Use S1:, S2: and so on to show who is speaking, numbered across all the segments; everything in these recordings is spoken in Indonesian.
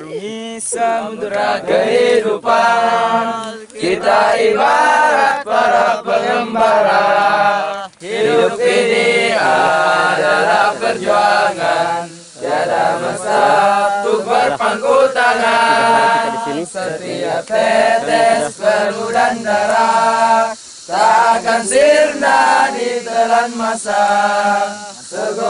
S1: Di samudera kehidupan. Kita ibarat para pengembara. Hidup ini adalah perjuangan. Tiada masa untuk berpangku tangan Setiap tetes peluh dan darah Takkan sirna ditelan masa. Segores luka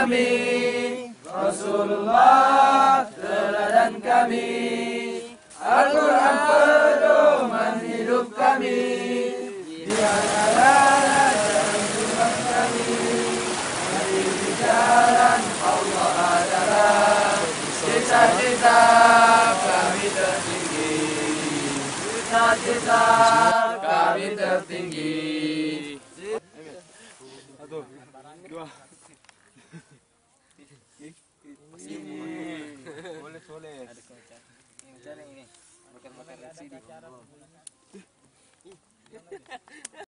S1: kami. Rasulullah teladan kami. Al-Quran pedoman hidup kami. Dia adalah jalan kami. Mari di jalan Allah adalah Cita-cita kami tertinggi. Cita-cita kami tertinggi.
S2: Satu, dua. yang ini. Bukan-bukan di sini.